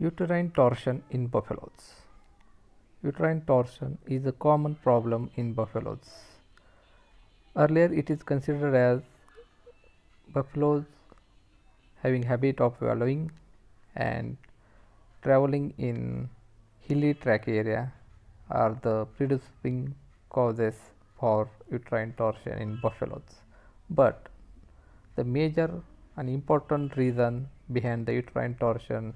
Uterine torsion in buffaloes. Uterine torsion is a common problem in buffaloes. Earlier it is considered as buffaloes having habit of wallowing and traveling in hilly track area are the predisposing causes for uterine torsion in buffaloes. But the major and important reason behind the uterine torsion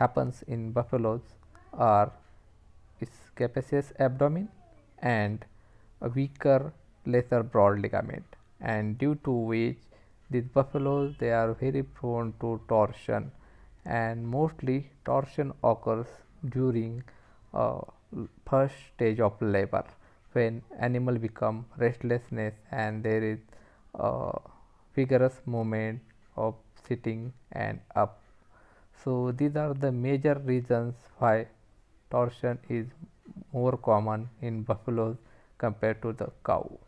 happens in buffaloes are its capacious abdomen and a weaker lesser broad ligament. And due to which these buffaloes they are very prone to torsion. And mostly torsion occurs during uh, first stage of labor when animal become restlessness and there is a vigorous movement of sitting and up so these are the major reasons why torsion is more common in buffaloes compared to the cow.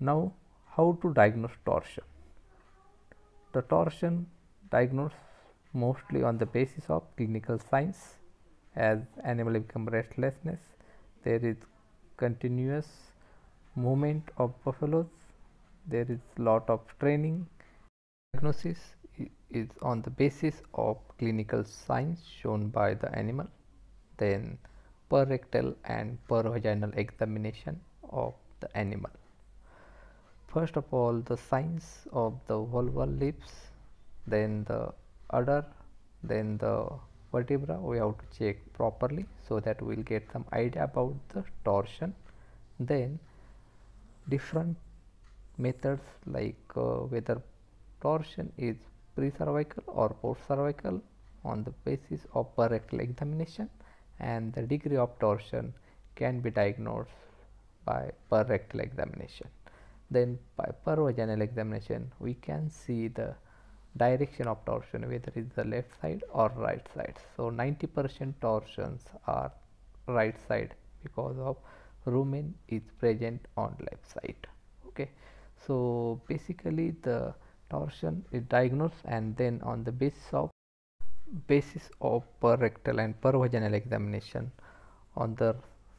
Now how to diagnose torsion? The torsion diagnosed mostly on the basis of clinical signs as animal become restlessness there is continuous movement of buffaloes there is lot of training diagnosis is on the basis of clinical signs shown by the animal then per rectal and per vaginal examination of the animal. First of all the signs of the vulval lips then the udder then the vertebra we have to check properly so that we will get some idea about the torsion then different methods like uh, whether torsion is pre-cervical or post-cervical on the basis of per rectal examination and the degree of torsion can be diagnosed by per rectal examination. Then by per vaginal examination we can see the direction of torsion whether it is the left side or right side. So 90 percent torsions are right side because of rumen is present on left side okay. So basically the torsion is diagnosed and then on the basis of basis of per rectal and per vaginal examination on the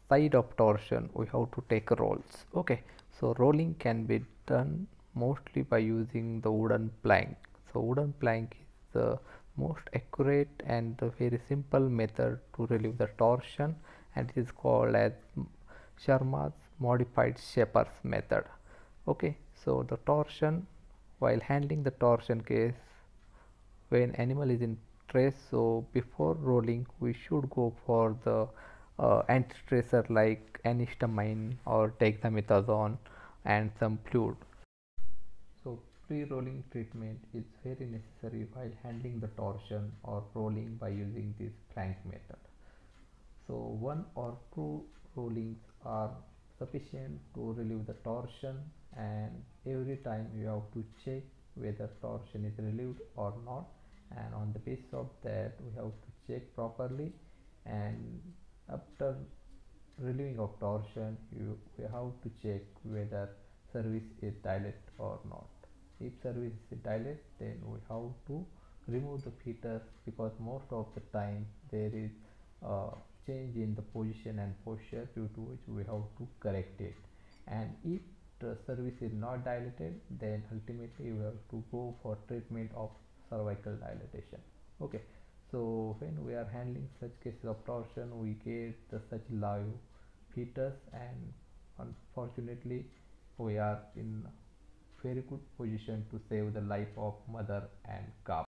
side of torsion we have to take rolls. Okay so rolling can be done mostly by using the wooden plank. So wooden plank is the most accurate and the very simple method to relieve the torsion and it is called as Sharma's modified Schaffer's method. Okay so the torsion while handling the torsion case when animal is in stress. So before rolling we should go for the uh, like antihistamine or dexamethasone and some fluid. So pre-rolling treatment is very necessary while handling the torsion or rolling by using this plank method. So one or two rollings are sufficient to relieve the torsion and every time you have to check whether torsion is relieved or not. And on the basis of that we have to check properly. And after relieving of torsion you we have to check whether cervix is dilate or not. If cervix is dilate then we have to remove the fetus because most of the time there is a change in the position and posture due to which we have to correct it. And if cervix is not dilated then ultimately you have to go for treatment of cervical dilatation. Okay so when we are handling such cases of torsion we get the such live fetus and unfortunately we are in very good position to save the life of mother and calf